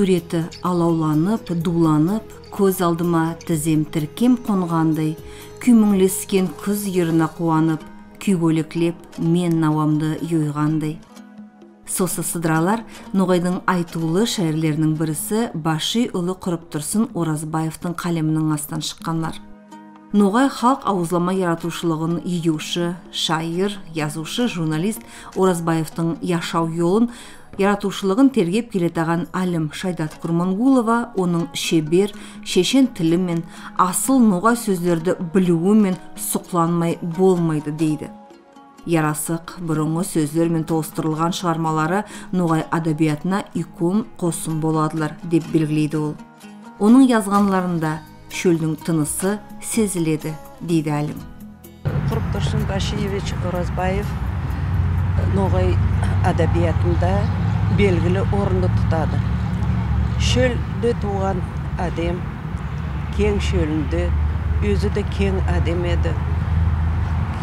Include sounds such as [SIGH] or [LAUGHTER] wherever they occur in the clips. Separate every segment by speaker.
Speaker 1: суреті алауланып дуланып көз алдыма тізем тіркем қонғандай күйміңлескен күз еріна қуанып күйгөлеклеп мен науамды йойғандай. Сосы сыдыралар ноғайдың айтулы шайырлерінің бірісі баши ұлы құрып тұрсын оразбаевтың қалемінің астан шыққанлар. Ноғай халық ауызлама яратушылығын егеуші шайыр язушы журналист оразбаевтың яшау жолын яратушылығын тергеп келетаған әлім шайдат құрманғулова оның шебер шешен тілі мен асыл ноғай сөздерді білуімен сұқланмай болмайды дейді. Ярасық бұрынғы сөздермен толыстырылған шығармалары ноғай адабиятына икон қосын боладылар деп белгілейді ол. Оның yazғанларында шөлдің тынысы сезіледі дейді әлім.
Speaker 2: Тұрсын башиевич оразбаев ноғай әдебиетінде белгілі орынды тұтады. Шөлде туған әдем кең шөлінде өзі де кең әдем еді.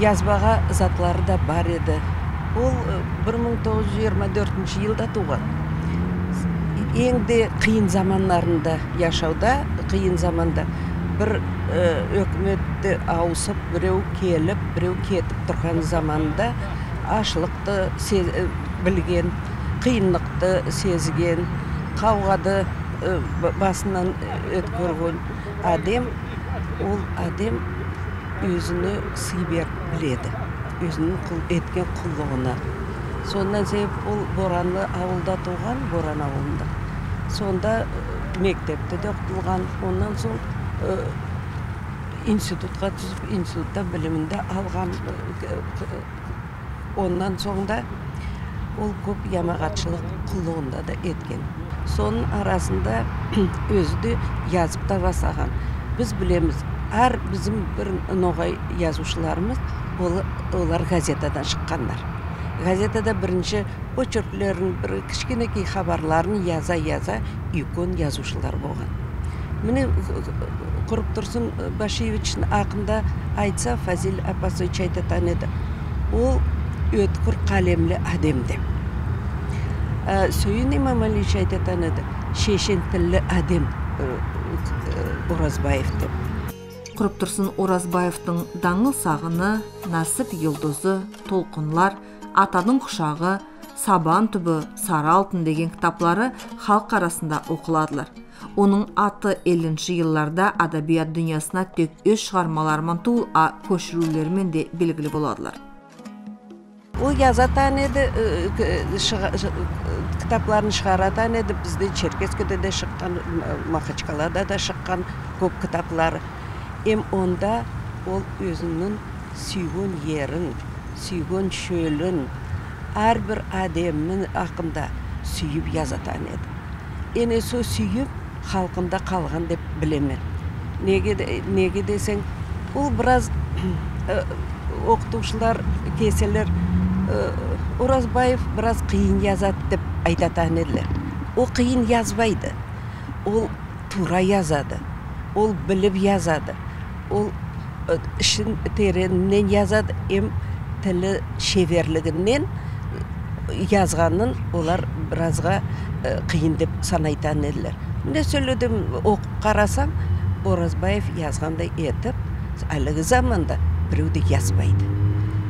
Speaker 2: Язбаға затлары да бар еді. Ол 1924 жылда туған. Ең де қиын замандарында яшауда қиын заманда. Бір өкіметті ауысып біреу келіп біреу кетіп тұрған заманда ашылықты білген қиындықты сезген қауғады басынан өткөрген әдем ол әдем өзіні сый біледі өзінің еткен құлдығына. Сондан себеп ол боранлы ауылда туған боран ауылында. Сонда мектепте де оқытылған онан соң институтқа түсіп институтта білімінде алған онан соң да ол көп ямағатшылық құлығында да еткен. Соның арасында [CLEARS THROAT] өзі де жазып та бастаған біз білеміз әр біздің бір ноғай жазушыларымыз олар газетадан шыққандар. Газетада бірінші очерклерін бір кішкенекей хабарларын яза яза үлкен жазушылар болған. Міне құрып тұрсын башевичтің ақында айтса фазил апасович айтатын еді. Ол өткір қалемлі әдем деп. Ә, сүйін имамалич айтатын еді. Шешен тілі әдем
Speaker 1: оразбаев деп. Құрып тұрсын оразбаевтың даңғыл сағыны насып йұлдызы толқынлар атаның құшағы сабан түбі сары алтын деген кітаплары халық арасында оқыладылар. Оның аты елінші жылларда адабият дүниясына тек өз шығармаларымен тул а көшірулерімен де белгілі боладылар
Speaker 2: ол жазатын еді кітапларын шығаратын еді. Бізде черкескіде де шыққан махачкалада да шыққан көп кітаплары эм онда ол өзінің сүйген ерін. Сүйген шөлін әрбір әдемнің ақында сүйіп жазатын еді. Ене со сүйіп халқында қалған деп білемін. Неге, неге десең бұл біраз [COUGHS] оқытушылар кеселер оразбаев біраз қиын жазады деп айтатын еділер ол қиын жазбайды ол тура жазады ол біліп жазады ол ішін тереңінен жазады ем тілі шеберлігінен жазғанын олар біразға қиын деп санайтын еділер. Міне сөйледім оқып қарасам оразбаев жазғандай етіп әлігі заманда біреу де жазбайды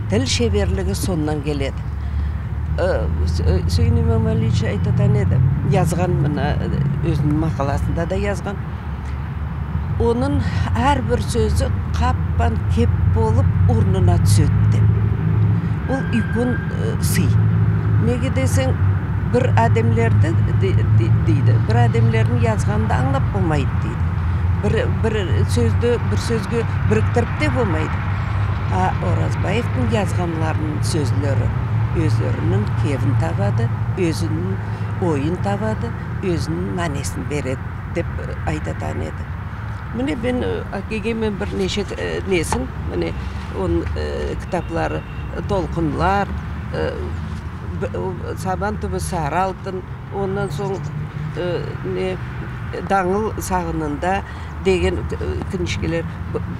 Speaker 2: тіл шеберлігі соннан келеді. Сүйін имамалич айтатын еді жазған мына өзінің мақаласында да жазған оның әрбір сөзі қаппан кеп болып орнына түседі деп. Бұл үлкен сый. Неге десең бір әдемлерді дейді. Бір әдемлердің жазғанды аңлап болмайды дейді. Бір, бір сөзді бір сөзге біріктіріп те болмайды. А оразбаевтың жазғанларының сөзлері өздерінің кебін табады өзінің ойын табады өзінің мәнесін береді деп айтатын еді. Міне мен әкеге мен бірнеше несін міне оның кітаплары толқынлар сабан түбі сары алтын онан соң не даңыл сағынында деген книжкелер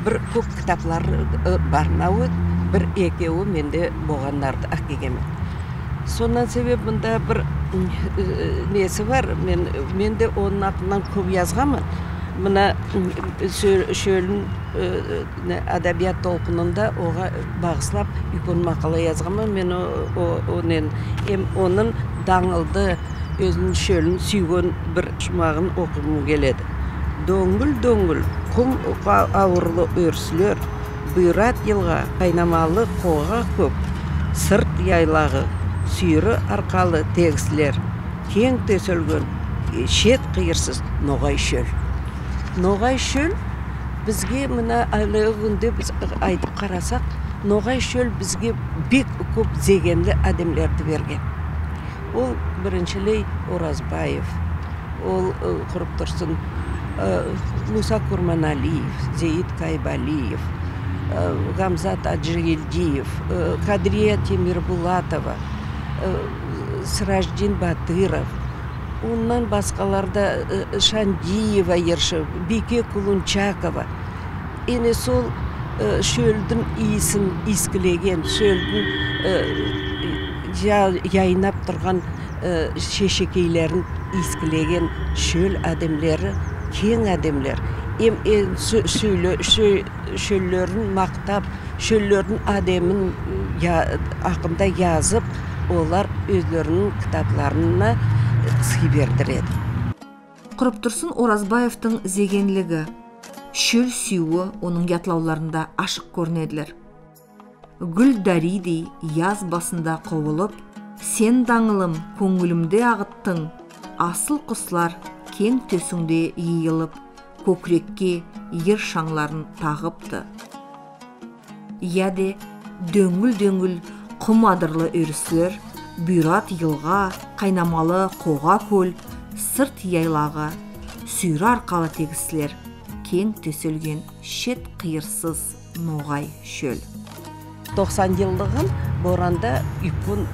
Speaker 2: бір көп кітаплар бар бір екеуі менде болғандарды әкелгенмін сонан себеп мында бір несі бар мен оның атынан көп жазғанмын мына шөлін э, әдебиет толқынында оға бағыслап үлкен мақала жазғанмын мен онен оның даңылды өзінің шөлін сүйген бір шумағын оқығым келеді. Дөңгіл дөңгіл құм ауырлы өрсілер бұйрат елға қайнамалы қоға көп сырт яйлағы сүйірі арқалы тегісілер кең төселген шет қиырсыз ноғай шөл ноғай шөл бізге мына әлі күнде біз айтып қарасақ ноғай шөл бізге бек көп зегенлі әдемлерді берген. Ол біріншілей оразбаев ол құрып тұрсын муса курманалиев зейіт кайбалиев гамзат аджигелдиев кадрия темирбулатова сыраждин батыров онан басқаларда шандиева ерші бике кулунчакова. Эне сол шөлдің иісін искілеген шөлдің яйнап тұрған шешекейлерін искілеген шөл әдемлері кең әдемлер эм шөллерін мақтап шөллердің әдемін ақында язып олар өздерінің кітапларына сый бердіреді
Speaker 1: құрып тұрсын оразбаевтың зегенлігі. Шөл сүюі оның ятлауларында ашық көрінеділер. Гүл даридей яз басында қовылып сен даңылым көңілімде ағыттың асыл құслар кең төсіңде иылып көкірекке ер шаңларын тағыпты яде дөңіл дөңіл құм адырлы бұйрат йылға қайнамалы қоға көл сырт яйлағы сүйрі арқалы тегісілер кең төселген шет қиырсыз ноғай шөл.
Speaker 2: 90 жылдығын боранда үлкен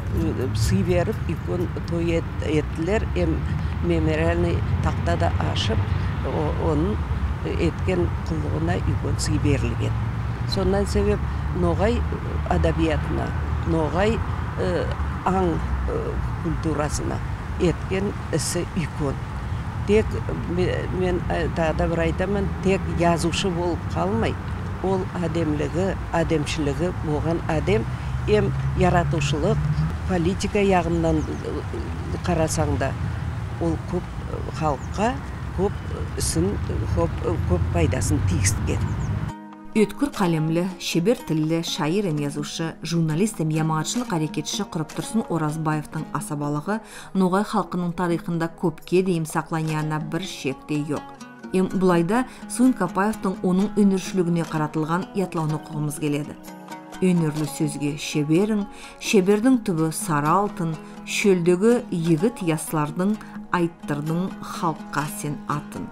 Speaker 2: сый беріп үлкен той еттілер эм мемориальный тақтада ашып оның еткен құлығына үлкен сый берілген. Сондан себеп ноғай әдебиетіне ноғай аң культурасына еткен ісі үлкен тек мен тағы да бір айтамын тек жазушы болып қалмай ол әдемлігі әдемшілігі болған әдем ем яратушылық политика жағынан қарасаң да ол көп халыққа көп ісін көп, көп пайдасын тигізген
Speaker 1: өткір қалемлі шебер тіллі шайыр эм жазушы журналист эм ямаатчылык аракетчи құрып тұрсын оразбаевтың асабалығы ноғай халқының тарихында көпке дейін сакланянына бір шекте жоқ эм булайда суин капаевтың оның өнершілігіне қаратылған ятлауын оқығымыз келеді. Өнерлі сөзге шеберің шебердің түбі сары алтын шөлдегі егіт яслардың айттырдың халыққа сен атын.